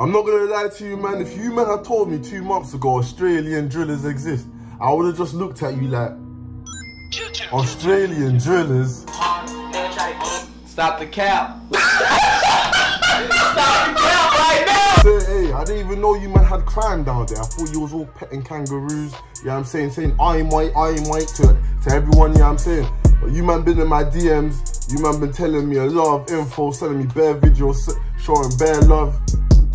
I'm not gonna lie to you, man. If you man had told me two months ago Australian drillers exist, I would have just looked at you like Australian drillers. Stop the cap. Stop the cap right now. Say, hey, I didn't even know you man had crime down there. I thought you was all petting kangaroos. You know what I'm saying? Saying I'm white, I'm white to, to everyone, you know what I'm saying? But you man been in my DMs. You man been telling me a lot of info, sending me bare videos, showing bare love.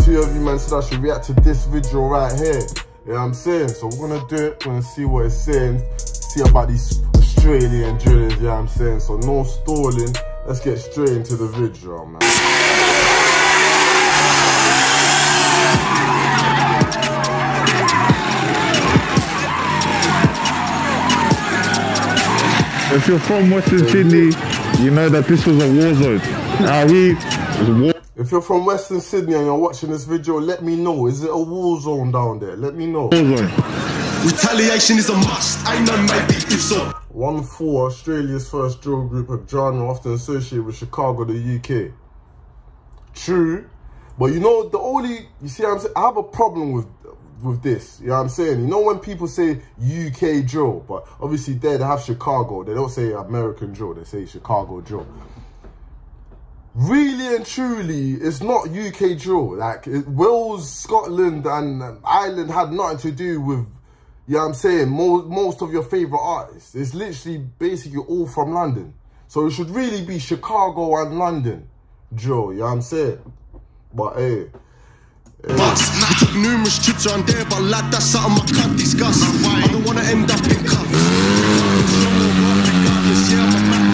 Two of you man said I should react to this video right here. You know what I'm saying? So we're gonna do it. We're gonna see what it's saying. See about these Australian drillers, you know what I'm saying? So no stalling. Let's get straight into the video, man. If you're from Western Sydney, you know that this was a war zone. Now was war If you're from Western Sydney and you're watching this video, let me know. Is it a war zone down there? Let me know. Retaliation is a must. I know maybe if so. One four, Australia's first drill group of genre often associated with Chicago, the UK. True, but you know the only you see, I'm saying I have a problem with with this. You know what I'm saying? You know when people say UK drill, but obviously there they have Chicago. They don't say American drill. They say Chicago drill. Really and truly, it's not UK drill. Like it, Wales, Scotland, and um, Ireland had nothing to do with. You know what I'm saying? Most, most of your favorite artists. It's literally basically all from London. So it should really be Chicago and London drill. You know what I'm saying? But hey. Bust. We took numerous trips around there, but lad, that's something I can't discuss. I don't wanna end up in cuffs. Yeah,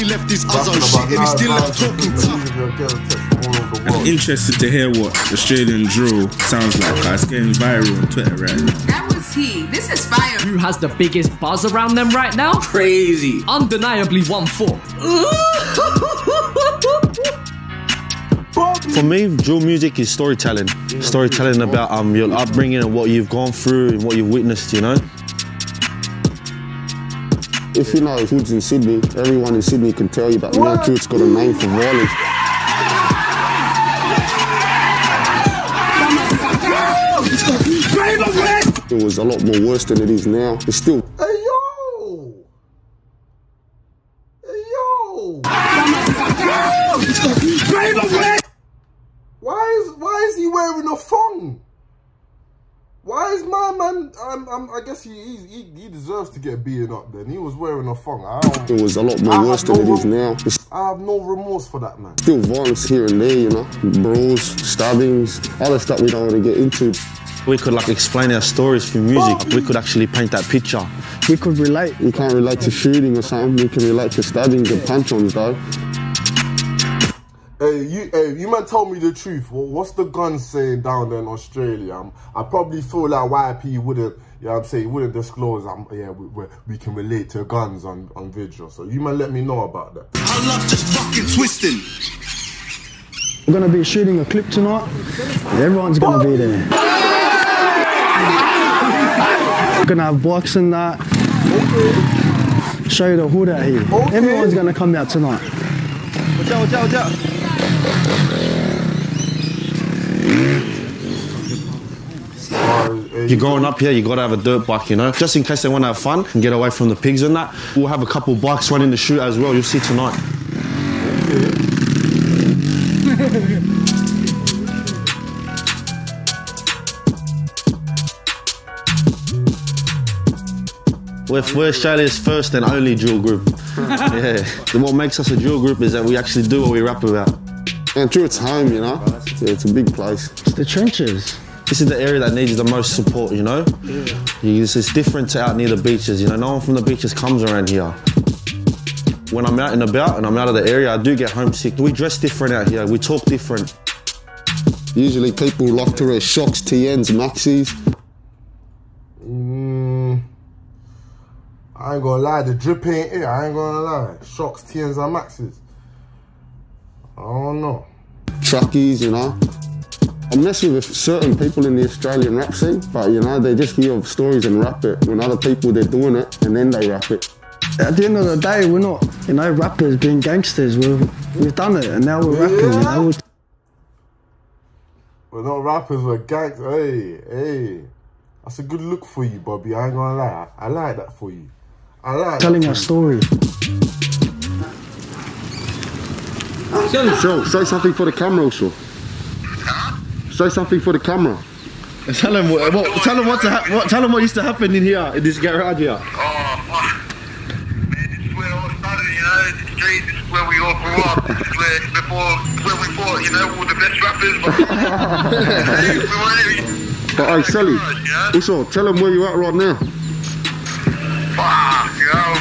he left his other shit and he still left talking tough. I'm interested to hear what Australian drill sounds like. 'cause It's getting viral on Twitter right now. That was he. This is fire. Who has the biggest buzz around them right now? Crazy. Undeniably 1 4. For me, drill music is storytelling. Storytelling about um, your upbringing and what you've gone through and what you've witnessed, you know? If you know hoods in Sydney, everyone in Sydney can tell you that Mount Druitt's got a name for violence. It was a lot more worse than it is now. It's still Hey yo! Hey yo! Why is why is he wearing a thong? Why is my man? Um, um, I guess he, he he deserves to get beaten up. Then he was wearing a thong. I it was a lot more have worse than no it is now. I have no remorse for that man. still violence here and there, you know, brawls, stabbings, other stuff we don't want to get into. We could like explain our stories through music. We could actually paint that picture. We could relate. We can't relate to shooting or something. We can relate to stabbings and punch-ons though. Hey, you, hey, you man, tell me the truth. Wha- What's the gun saying down there in Australia? Um, I probably feel like YP wouldn't, you know what I'm saying, wouldn't disclose, um, yeah, we, we, we can relate to guns on, on video. So you man let me know about that. I love just fucking twisting. We're gonna be shooting a clip tonight. Everyone's gonna be there. We're gonna have bikes and that. Show you the hood out here. Okay. Everyone's gonna come out tonight. Uh, hey, You're growing up here, you gotta have a dirt bike, you know? Just in case they wanna have fun and get away from the pigs and that. We'll have a couple bikes running the shoot as well, you'll see tonight. We're, we're Australia's first and only drill group. yeah. And what makes us a drill group is that we actually do what we rap about. And Druitt's home, you know. Yeah, it's a big place. It's the trenches. This is the area that needs the most support, you know? You- It's, it's different to out near the beaches, you know? No one from the beaches comes around here. When I'm out and about and I'm out of the area, I do get homesick. We dress different out here, we talk different. Usually people like to wear shocks, TNs, maxis. Mm, I ain't gonna lie, the drip ain't it. I ain't gonna lie. Shocks, TNs, and Maxes. I don't know. Truckies, you know. I mess with certain people in the Australian rap scene, but you know, they just hear of stories and rap it. When other people, they're doing it and then they rap it. At the end of the day, we're not, you know, rappers being gangsters. We've, we've done it and now we're rapping, you know. We're not rappers, we're gangs. Hey, hey. That's a good look for you, Bobby. I ain't gonna lie. I, I like that for you. I like Telling that a for you. story. Show, say something for the camera also. Say something for the camera. Tell him what, what tell him what, to ha- what tell him what used to happen in here in this garage here. Oh, fuck. Man, this is where it all started, you know, the street, this is where we all grew up. This is where, before, where we fought, you know, all the best rappers, but we were, But hey, Sally, also tell them where you at right now. fuck, you know,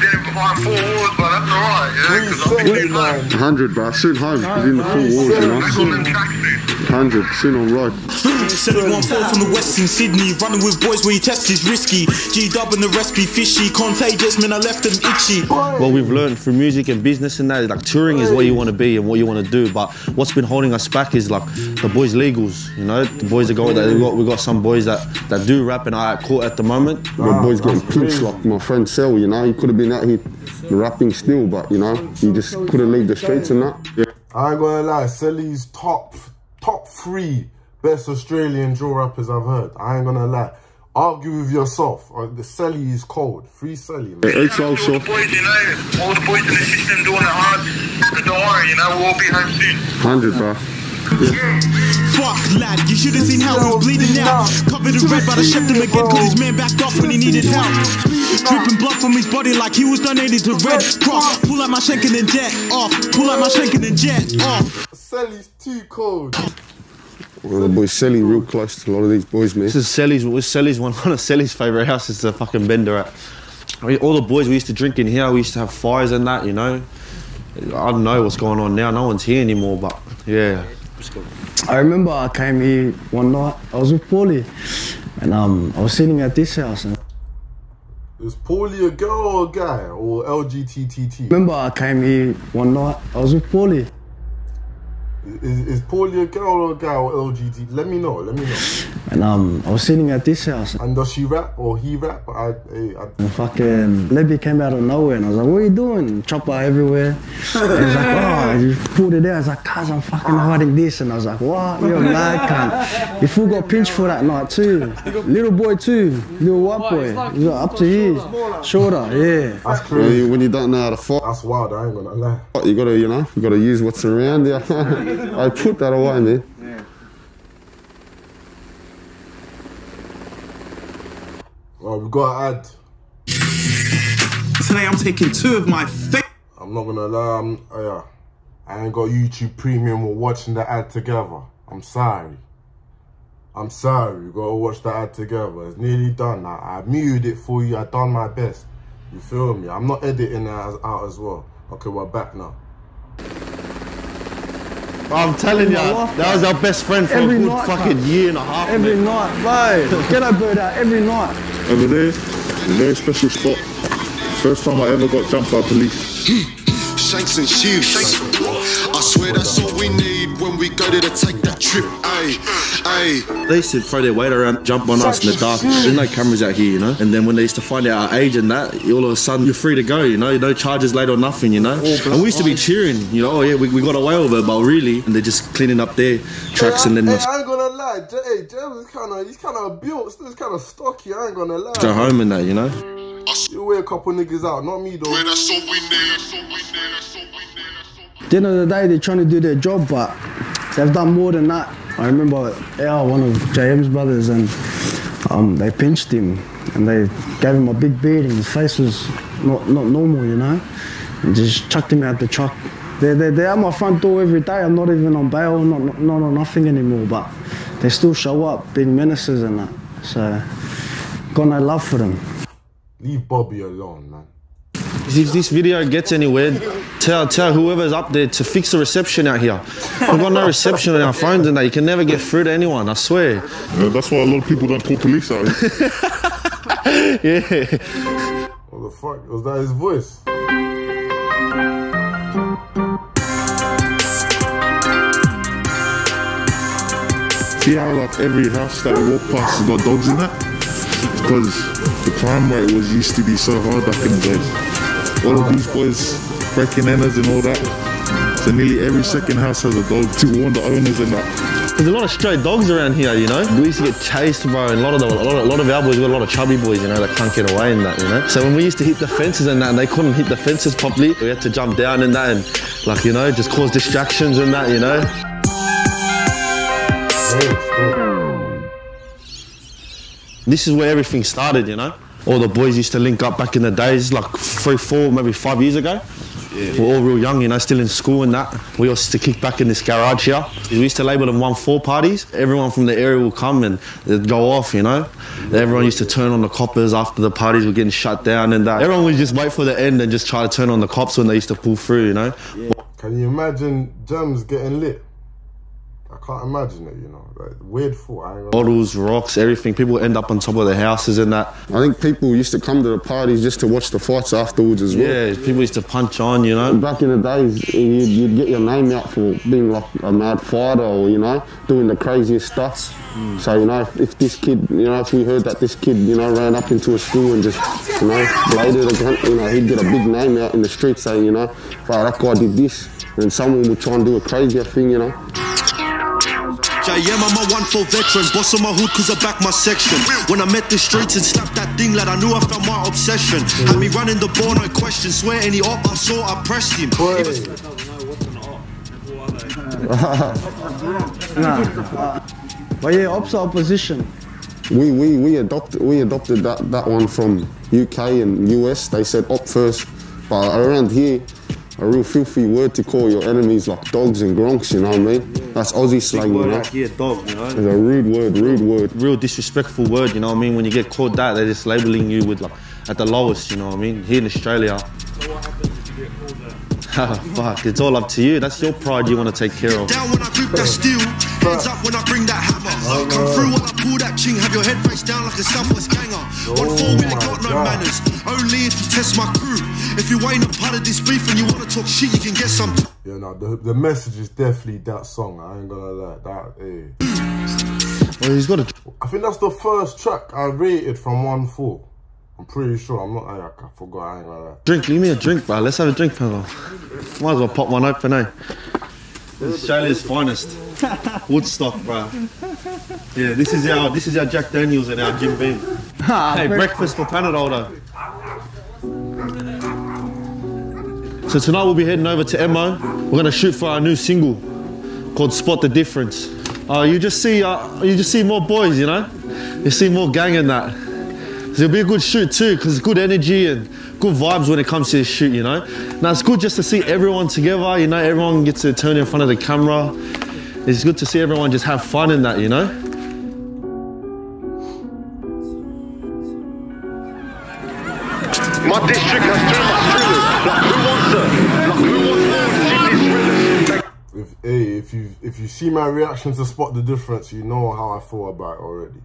didn't behind four walls, but that's alright, know, because I've been in life. 100, bro. Soon home. He's in the full wars, you know. Back on them 100, soon on ride. Said it one four from the west in Sydney. Running with boys where you test is risky. G dub and the rest be fishy. Contagious, man, I left them itchy. What we've learned through music and business and that, like touring is what you want to be and what you want to do. But what's been holding us back is like the boys' legals. You know, the boys are going. that we got we got some boys that that do rap and are at court at the moment. My boy's getting pinched like my friend Cel, you know. He could have been out here rapping still, but you know, he just couldn't leave the streets and that. Yeah. I ain't gonna lie, Celly's top top three best Australian drill rappers I've heard. I ain't gonna lie. Argue with yourself. Uh, the Celly is cold. Free Celly, man. It's also All the boys, you know, all the boys in the system doing it hard. But don't worry, you know, we'll all be home soon. 100, bro. Yeah. Fuck, lad, you should have seen how he was bleeding out. Covered in red, but I shipped him again, cause his man backed off when he needed help. Dripping blood from his body like he was donated to Red Cross. Pull out my shank and then jet off. Pull out my shank and then jet off. Celly's too cold. Well, the boys, Celly real close to a lot of these boys, man. This is Celly's. Was Celly's one, one of Celly's favorite houses to fucking bender at. I mean, all the boys we used to drink in here. We used to have fires and that. You know. I don't know what's going on now. No one's here anymore. But yeah. I remember I came here one night. I was with Paulie, and um, I was sitting at this house. And Is Paulie a girl or a guy? Or LGTTT? remember I came here one night. I was with Paulie, Is, is Paulie a girl or a guy or LGBT? Let me know. Let me know. and um, I was sitting at this house. And does she rap or he rap? I, I, I And fucking Lebby came out of nowhere and I was like, what are you doing? Chopper everywhere. And he's like, oh, you pulled it out. I was like, cuz I'm fucking hiding this. And I was like, what? You're mad, cunt. You fool got pinched for that night too. Little boy too. Little white boy. He's like up to here. Shorter, yeah. that's Well, crazy. you- when you don't know how to fight, That's wild. I ain't gonna lie. you gotta, you know, you gotta use what's around you. I put that away, man. Well, we gotta add. Today I'm taking two of my favorite. I'm not gonna lie. I'm, uh, yeah, I ain't got YouTube Premium or watching the ad together. I'm sorry. I'm sorry. We gotta watch the ad together. It's nearly done. I, I muted it for you. I done my best. You feel me? I'm not editing that out as well. Okay, we're back now. I'm telling you, that was our best friend for Every a good night, fucking cunt. year and a half. Every man. night, bro. Get that bird out every night. Over there, a very special spot. First time I ever got jumped by police. Shanks and shoes. I swear that's all we need when we go there to take that trip. Ay, ay. They used to throw their weight around, jump on us in the dark. There's no cameras out here, you know. And then when they used to find out our age and that, all of a sudden you're free to go, you know. No charges laid or nothing, you know. Oh, and we used to be cheering, you know. Oh yeah, we, we got away with it, but really, and they're just cleaning up their tracks and then hey, I ain't gonna lie. Hey, James is kind of he's kind of built. Still kind of stocky. I ain't gonna lie. go home and that, you know. You weigh a couple niggas out, not me though. The end of the day, they're trying to do their job, but they've done more than that. I remember Al, one of JM's brothers, and um, they pinched him and they gave him a big beating. His face was not, not normal, you know, and just chucked him out the truck. They're, they're, they're at my front door every day. I'm not even on bail, not, not on nothing anymore, but they still show up being menaces and that. So, got no love for them. Leave Bobby alone, man. If this video gets anywhere, tell tell whoever's up there to fix the reception out here. We've got no reception on our phones and that. You can never get through to anyone. I swear. Uh, that's why a lot of people don't call police out here. Yeah. What the fuck? Was that his voice? See how like every house that we walk past has got dogs in that? Because the crime rate was used to be so hard back in the days. All of these boys breaking enters and all that. So nearly every second house has a dog to warn the owners and that. There's a lot of stray dogs around here, you know. We used to get chased, bro, and a lot of a lot of, a lot of our boys got a lot of chubby boys, you know, that can't get away and that, you know. So when we used to hit the fences and that, and they couldn't hit the fences properly, we had to jump down and that, and like you know, just cause distractions and that, you know. This is where everything started, you know. All the boys used to link up back in the days, like three, four, maybe five years ago. We're all real young, you know, still in school and that. We used to kick back in this garage here. We used to label them one four parties. Everyone from the area will come and they'd go off, you know. Everyone used to turn on the coppers after the parties were getting shut down and that. Everyone would just wait for the end and just try to turn on the cops when they used to pull through, you know. Can you imagine Gems getting lit? I can't imagine it, you know. Like, weird thought. I ain't gonna Bottles, rocks, everything. People end up on top of their houses and that. I think people used to come to the parties just to watch the fights afterwards as well. Yeah, people used to punch on, you know. Back in the days, you'd, you'd get your name out for being like a mad fighter or, you know, doing the craziest stuff. Hmm. So, you know, if, if this kid, you know, if we heard that this kid, you know, ran up into a school and just, you know, bladed a gun, you know, he'd get a big name out in the street saying, you know, wow, that guy did this. And someone would try and do a crazier thing, you know. Yeah, yeah, I'm a one for veteran. Boss on my hood cause I back my section. When I met the streets and slapped that thing, lad, I knew I found my obsession. Had me running the ball, no question. Swear any op I saw, I pressed him. Nah. But yeah, ops are opposition. We, we, we adopted we adopted that, that one from UK and US. They said op first, but around here, a real filthy word to call your enemies like dogs and gronks. You know what I mean? That's Aussie slang, you know. here, dog, you know. It's a rude word, rude word. Real disrespectful word, you know what I mean? When you get called that, they're just labeling you with like at the lowest, you know what I mean? Here in Australia. So what happens if you get called that? Ah, fuck, it's all up to you. That's your pride you want to take care of. Down when I grip that steel, hands up when I bring that hammer. Come through when I pull that ching, have your head face down like a Southwest ganger. On four, we ain't got no oh manners. Only if you test my crew. If you ain't a part of this beef and you wanna talk shit, you can get some. Yeah, no, the, the message is definitely that song. I ain't gonna lie. That, hey. Well, he's got a. I think that's the first track I rated from 1 4. I'm pretty sure. I'm not. I, I forgot. I ain't gonna lie. Drink, leave me a drink, bro. Let's have a drink, fella. Might as well pop one open, eh? This is Australia's finest. Woodstock, bro. Yeah, this is our this is our Jack Daniels and our Jim Beam. hey, breakfast for Panadol Older. So tonight we'll be heading over to MO. We're gonna shoot for our new single called Spot the Difference. Uh, you just see uh, you just see more boys, you know? You see more gang in that. It'll be a good shoot too, because good energy and good vibes when it comes to this shoot, you know? Now it's good just to see everyone together, you know, everyone gets to turn in front of the camera. It's good to see everyone just have fun in that, you know? My district has too much thrillers. Hey, if you if you see my reaction to spot the difference, you know how I feel about it already.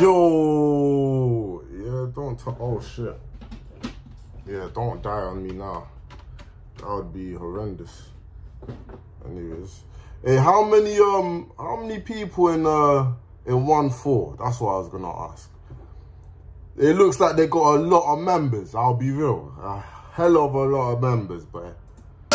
Yo, yeah, don't. Oh shit. Yeah, don't die on me now. That would be horrendous. Anyways, hey, how many um, how many people in uh in one four? That's what I was gonna ask. It looks like they got a lot of members. I'll be real, a hell of a lot of members, but.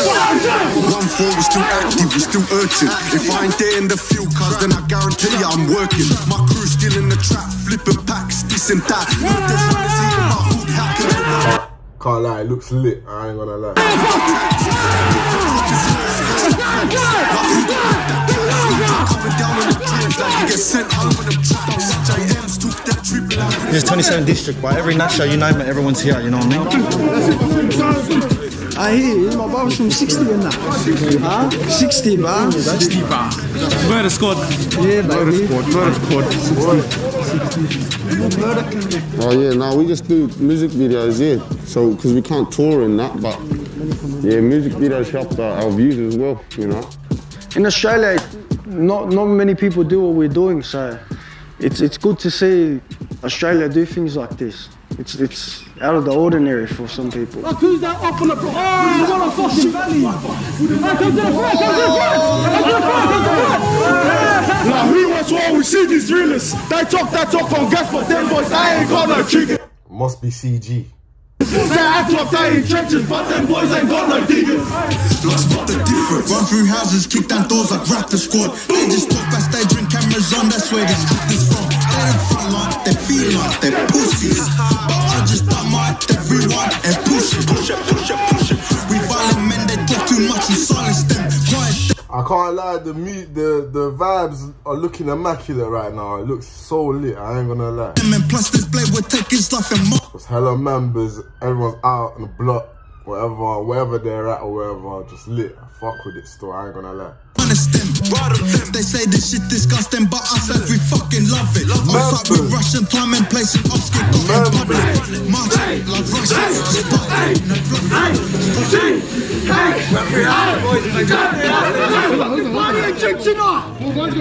One four was still active, was still urgent. If I ain't there in the field, cuz then I guarantee you I'm working. My crew still in the trap, flipping packs, this and that. No, there's one my hood, how can I Can't lie, it looks lit. I ain't gonna lie. Coming down on the dreams like you get sent home on them tracks. JM's took that trip like It's 27 district, but every night show you name it, everyone's here, you know what I mean? I hear my brother's from 60 and that. Huh? 60, man. 60 bar. Murder squad. Yeah, baby. Oh yeah, no, we just do music videos, yeah. So, because we can't tour and that, but yeah, music videos help our, our views as well, you know. In Australia, not not many people do what we're doing, so it's it's good to see Australia do things like this. It's it's out of the ordinary for some people. Like who's that up on the Oh, what a fucking valley! Come to the front, come to the front! Come to the front, come to the front! We see these realists. They talk that talk on gas, but them boys, they ain't got no trigger. Must be CG. They act like they in trenches, but them boys ain't got no diggers. Lost spot the difference. Run through houses, kick down doors like rap the squad. They just talk backstage, bring cameras on, that's where this is from. They don't front like they feel like they're pussies. But I just don't mind everyone and push it, push it, push it, can't lie, the the the vibes are looking immaculate right now. It looks so lit. I ain't gonna lie. Plus this blade will take his life and more. Hella members. Everyone's out on the block, whatever, wherever they're at or wherever, just lit. I fuck with it still. I ain't gonna lie. Honest them. They say this shit disgusting, but us as we fucking love it. On site with Russian time and place and off get got in public. March like Russia.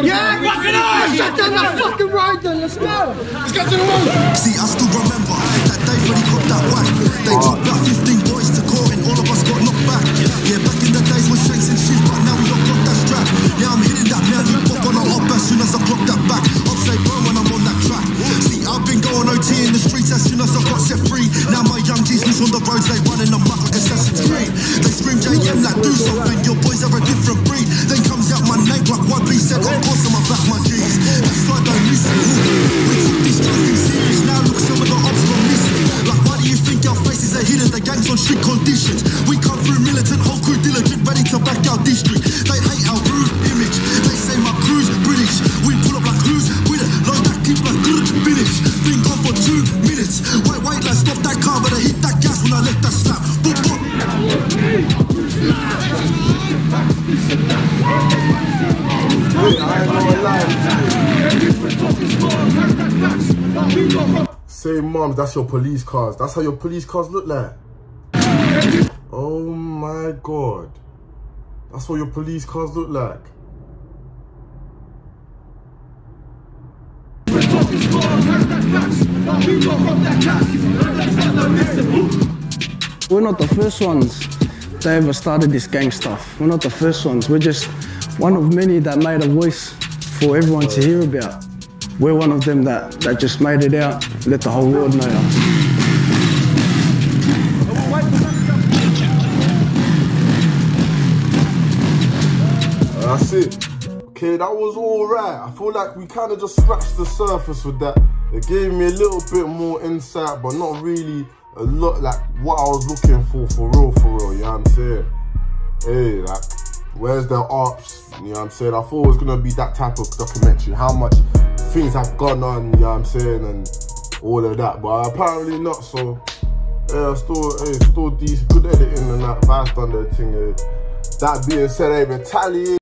Yeah, rock it on! Shut down that fucking right then, let's go! Let's get to the road! See, I still remember that day when he got that whack. They took about 15 something, Moms, that's your police cars. That's how your police cars look like. Oh my god. That's what your police cars look like. We're not the first ones that ever started this gang stuff. We're not the first ones. We're just one of many that made a voice for everyone to hear about. We're one of them that, that just made it out, let the whole world know. That's it. Okay, that was alright. I feel like we kind of just scratched the surface with that. It gave me a little bit more insight, but not really a lot like what I was looking for, for real, for real. You know what I'm saying? Hey, like, where's the ops? You know what I'm saying? I thought it was gonna be that type of documentary. How much things have gone on, you know what I'm saying? And all of that, but apparently not. So, yeah, still, hey, still decent, good editing and that. Vice done their thing. eh. That being said, hey, retaliate.